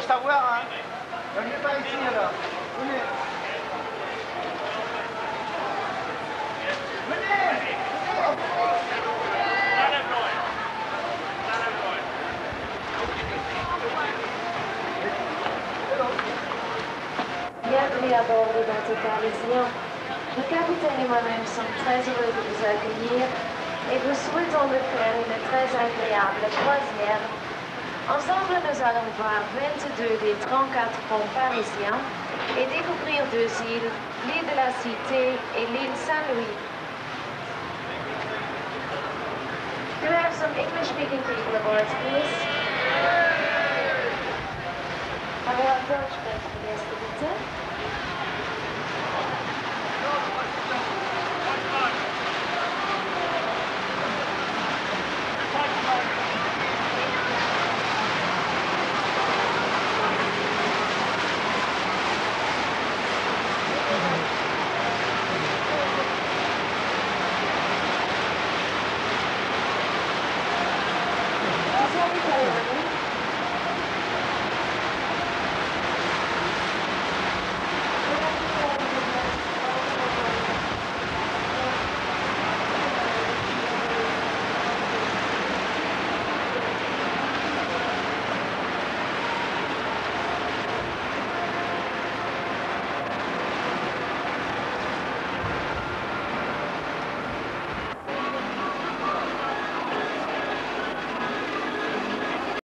savoir, hein. Venez pas ici, alors. Venez. Bienvenue à bord de bateau parisien. Le capitaine et moi-même sommes très heureux de vous accueillir et vous souhaitons de faire une très agréable croisière. Ensemble, nous allons voir 22 des 34 ponts parisiens et découvrir deux îles, l'île de la Cité et l'île Saint-Louis. Do you have some English-speaking people aboard, please? Deutsch sprechen, beste bitte.